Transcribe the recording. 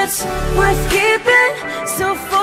what's worth keeping. So far